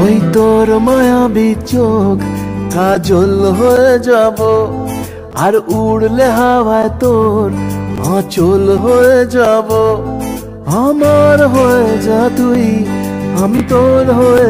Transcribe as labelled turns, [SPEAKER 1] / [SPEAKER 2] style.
[SPEAKER 1] ওই তোর মায়াবী চোখ, কাজল হয়ে যাব। আর উড়লে হাওয়ায় তোর অচল হয়ে যাব। আমার হয়ে যা তুই, আমি তোর হয়ে